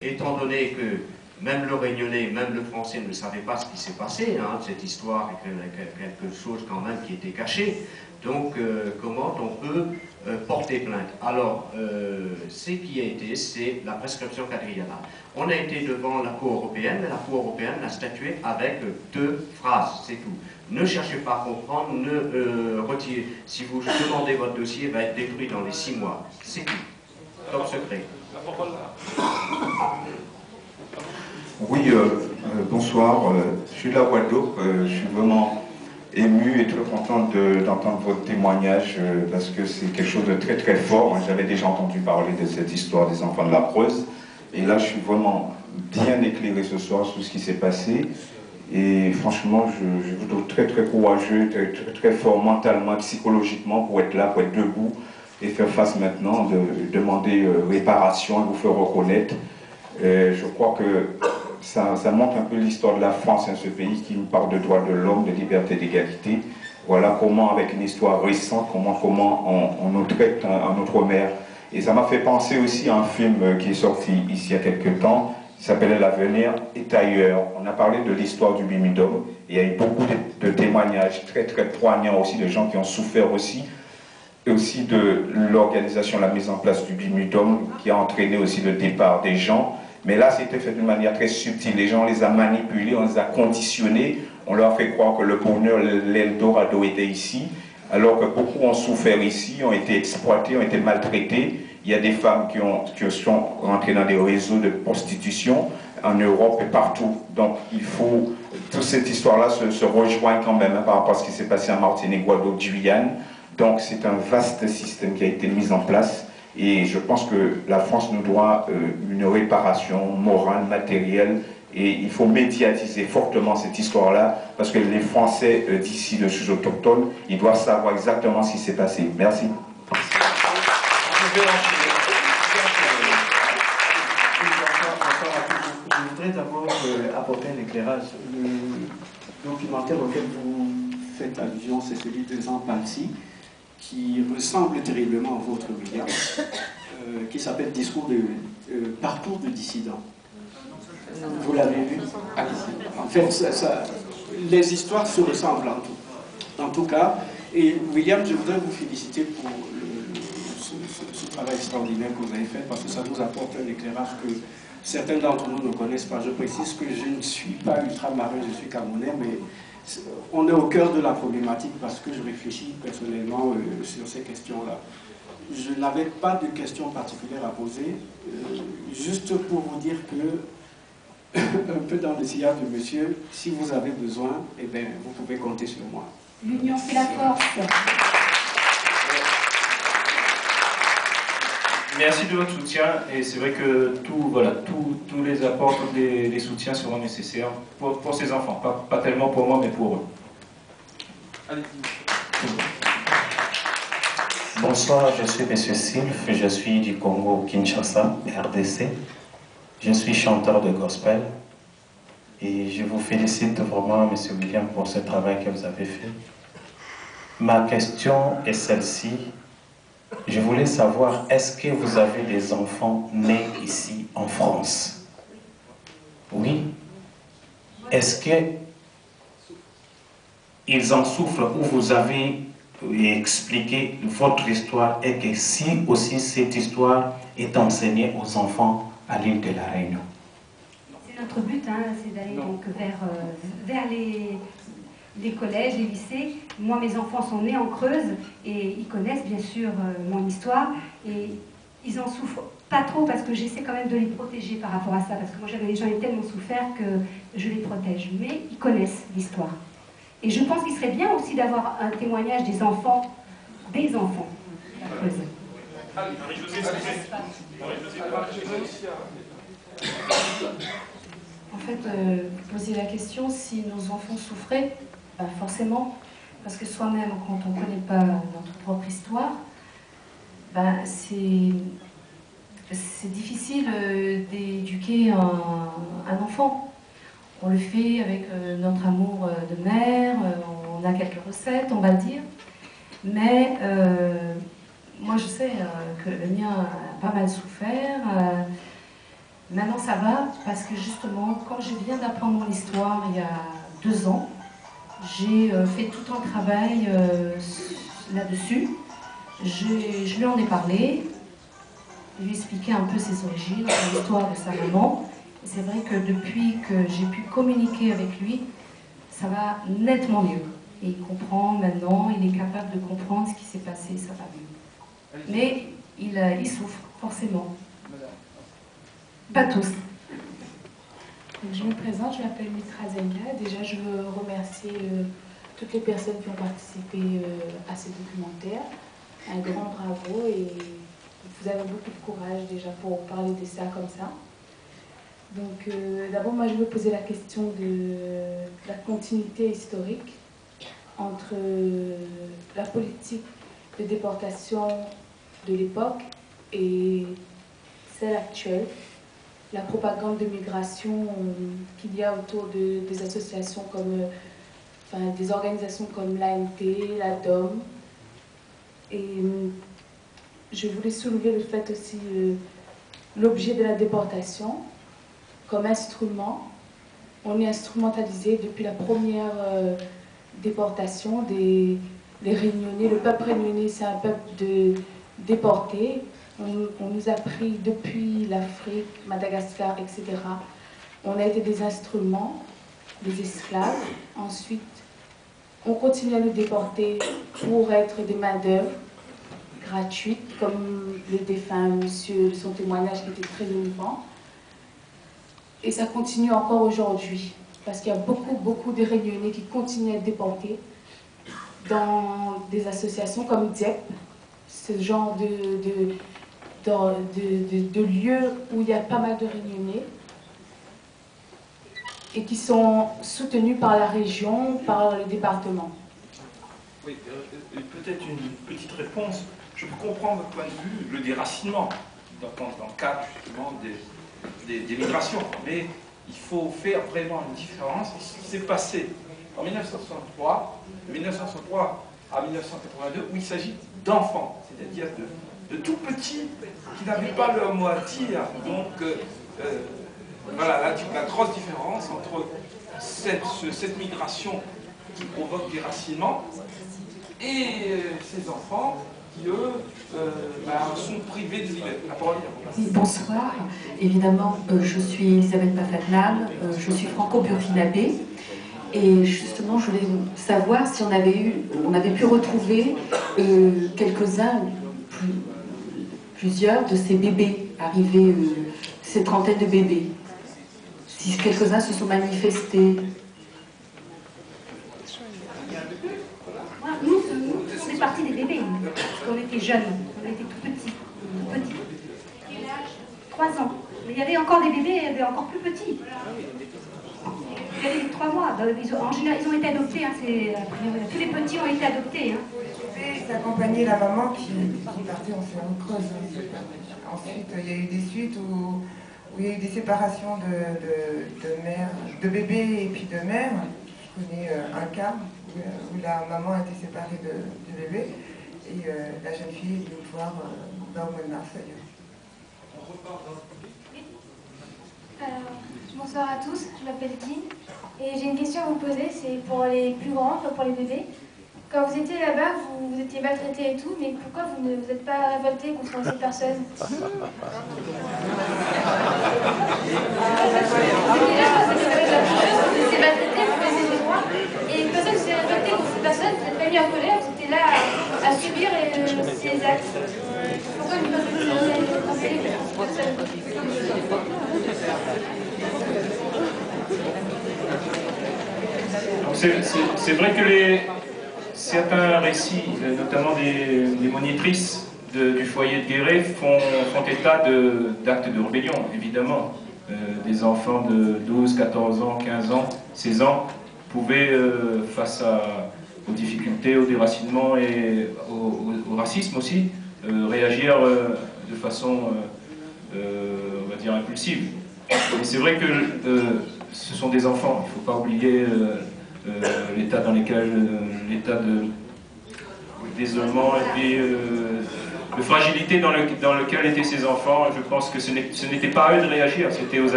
Étant donné que même le réunionnais, même le français ne savait pas ce qui s'est passé, hein, cette histoire est quelque chose quand même qui était caché, donc euh, comment on peut euh, porter plainte? Alors, euh, ce qui a été, c'est la prescription quadriennale. On a été devant la Cour européenne, mais la Cour européenne a statué avec deux phrases, c'est tout. Ne cherchez pas à comprendre, ne retirez. Si vous demandez votre dossier, il va être détruit dans les six mois. C'est tout. Top secret. Oui, euh, euh, bonsoir. Euh, je suis de la Guadeloupe. je suis vraiment ému et très content d'entendre votre témoignage parce que c'est quelque chose de très très fort. J'avais déjà entendu parler de cette histoire des enfants de la Creuse. Et là, je suis vraiment bien éclairé ce soir sur ce qui s'est passé. Et franchement, je, vous trouve très très courageux, très, très, très, fort mentalement, psychologiquement pour être là, pour être debout et faire face maintenant, de demander réparation et vous faire reconnaître. je crois que ça, montre un peu l'histoire de la France, hein, ce pays qui nous parle de droits de l'homme, de liberté, d'égalité. Voilà comment, avec une histoire récente, comment, comment on, nous traite en Outre-mer. Et ça m'a fait penser aussi à un film euh, qui est sorti ici il y a quelques temps, qui s'appelait L'avenir est ailleurs. On a parlé de l'histoire du Bimidum, et il y a eu beaucoup de, témoignages très très poignants aussi de gens qui ont souffert aussi, et aussi de l'organisation, la mise en place du Bimidum, qui a entraîné aussi le départ des gens. Mais là, c'était fait d'une manière très subtile. Les gens les a manipulés, on les a conditionnés, on leur a fait croire que le bonheur, l'Eldorado était ici, alors que beaucoup ont souffert ici, ont été exploités, ont été maltraités. Il y a des femmes qui, ont, qui sont rentrées dans des réseaux de prostitution en Europe et partout. Donc il faut, toute cette histoire-là se, se, rejoint quand même hein, par rapport à ce qui s'est passé en Martinique, Guadeloupe, Guyane. Donc c'est un vaste système qui a été mis en place et je pense que la France nous doit euh, une réparation morale, matérielle, et il faut médiatiser fortement cette histoire-là, parce que les Français euh, d'ici, le sous autochtone, ils doivent savoir exactement ce qui s'est passé. Merci. Je voudrais d'abord euh, apporter un éclairage. Le documentaire auquel vous faites allusion, c'est celui de Jean Palsy qui ressemble terriblement à votre William, euh, qui s'appelle Discours de euh, parcours de dissident. Vous l'avez vu En fait, ça, les histoires se ressemblent en tout. En tout cas, et William, je voudrais vous féliciter pour ce, travail extraordinaire que vous avez fait, parce que ça nous apporte un éclairage que certains d'entre nous ne connaissent pas. Je précise que je ne suis pas ultramarin, je suis camerounais, mais on est au cœur de la problématique parce que je réfléchis personnellement euh, sur ces questions-là. Je n'avais pas de questions particulières à poser, euh, juste pour vous dire que, un peu dans le sillage de monsieur, si vous avez besoin, eh bien, vous pouvez compter sur moi. L'union, c'est la force. Merci de votre soutien et c'est vrai que tout, voilà, tous les apports, tous les, soutiens seront nécessaires pour, ces enfants. Pas, tellement pour moi, mais pour eux. Bonsoir, je suis M. Sylph, je suis du Congo Kinshasa, RDC. Je suis chanteur de gospel et je vous félicite vraiment, M. William, pour ce travail que vous avez fait. Ma question est celle-ci. Je voulais savoir, est-ce que vous avez des enfants nés ici en France? Oui. Est-ce que ils en souffrent ou vous avez expliqué votre histoire et que si aussi cette histoire est enseignée aux enfants à l'île de la Réunion? C'est notre but, hein, c'est d'aller donc vers, euh, vers les, les collèges, les lycées. Moi, mes enfants sont nés en Creuse et ils connaissent bien sûr euh, mon histoire et ils en souffrent pas trop parce que j'essaie quand même de les protéger par rapport à ça parce que moi gens ai tellement souffert que je les protège. Mais ils connaissent l'histoire. Et je pense qu'il serait bien aussi d'avoir un témoignage des enfants, des enfants. En fait, euh, poser la question si nos enfants souffraient, forcément, parce que soi-même, quand on ne connaît pas notre propre histoire, ben, c'est difficile euh, d'éduquer un, enfant. On le fait avec euh, notre amour euh, de mère, on a quelques recettes, on va le dire. Mais moi, je sais que le mien a pas mal souffert. Maintenant, ça va parce que justement, quand je viens d'apprendre mon histoire il y a deux ans, j'ai euh, fait tout un travail euh, là-dessus. Je, lui en ai parlé, je lui ai expliqué un peu ses origines, l'histoire de sa maman. C'est vrai que depuis que j'ai pu communiquer avec lui, ça va nettement mieux. Et il comprend maintenant, il est capable de comprendre ce qui s'est passé, ça va mieux. Mais il, il souffre, forcément. Pas tous. Je me présente, je m'appelle Mitra Zenga. Déjà, je veux remercier euh, toutes les personnes qui ont participé euh, à ce documentaire. Un grand bravo et vous avez beaucoup de courage déjà pour parler de ça comme ça. Donc, euh, d'abord, moi, je veux poser la question de la continuité historique entre la politique de déportation de l'époque et celle actuelle la propagande de migration euh, qu'il y a autour de, des associations comme, euh, enfin, des organisations comme l'ANT, la DOM. Et euh, je voulais soulever le fait aussi, l'objet de la déportation comme instrument. On est instrumentalisé depuis la première déportation des Réunionnais. Le peuple réunionnais, c'est un peuple de, déporté on, nous a pris depuis l'Afrique, Madagascar, etc. On a été des instruments, des esclaves. Ensuite, on continue à nous déporter pour être des main-d'œuvre gratuites, comme le défunt monsieur son témoignage qui était très émouvant. Et ça continue encore aujourd'hui, parce qu'il y a beaucoup, beaucoup de Réunionnais qui continuent à être déportés dans des associations comme DIEP, ce genre de, lieux où il y a pas mal de réunionnais et qui sont soutenus par la région, par le département. Oui, euh, euh, peut-être une petite réponse. Je peux comprendre votre point de vue, le déracinement, dans, le cadre justement des, des, migrations. Mais il faut faire vraiment une différence. Ce qui s'est passé en 1963, de 1963 à 1982, où il s'agit d'enfants, c'est-à-dire de de tout petits qui n'avaient pas leur mot à dire. Donc, euh, euh, voilà la, la, grosse différence entre cette, migration qui provoque des racinements et euh, ces enfants qui, eux, bah, sont privés de liberté. bonsoir. Évidemment, je suis Isabelle Pafatnam, je suis franco-burkinabé. Et justement, je voulais savoir si on avait, eu, on avait pu retrouver quelques-uns plusieurs de ces bébés arrivés, euh, ces trentaines de bébés. Si quelques-uns se sont manifestés. Nous, on est partis des bébés, parce qu'on était jeunes, on était tout petits. petits. Trois ans. Mais il y avait encore des bébés, il y avait encore plus petits. Il y avait trois mois. En général, ils ont été adoptés. Hein, tous les petits ont été adoptés. Hein accompagner la maman qui, qui partait en séance creuse. Ensuite, il y a eu des suites où, il y a eu des séparations de, de, de, de bébés et puis de mère. Je connais euh, un cas où, la maman a été séparée du bébé et euh, la jeune fille est venue voir euh, dans le mois de mars bonsoir à tous, je m'appelle Kim et j'ai une question à vous poser, c'est pour les plus grands, pour les bébés. Quand vous étiez là-bas, vous, vous, étiez maltraité et tout, mais pourquoi vous ne vous êtes pas révolté contre ces personnes Vous étiez maltraité, vous faisiez des droits, et une personne s'est révoltée contre ces personnes, vous n'êtes pas mis en colère, vous étiez là à, subir ces actes. Pourquoi ne pas c'est vrai que les, certains récits, notamment des, monitrices du foyer de Guéret, font, état d'actes de, rébellion, évidemment. Euh, des enfants de 12, 14 ans, 15 ans, 16 ans pouvaient, euh, face aux difficultés, au déracinement et au, racisme aussi, euh, réagir de façon, on va dire, impulsive. Et c'est vrai que ce sont des enfants, il ne faut pas oublier l'état dans lequel euh, l'état de d'isolement et puis euh, de fragilité dans, le, dans lequel étaient ces enfants. Je pense que ce n'était pas à eux de réagir, c'était aux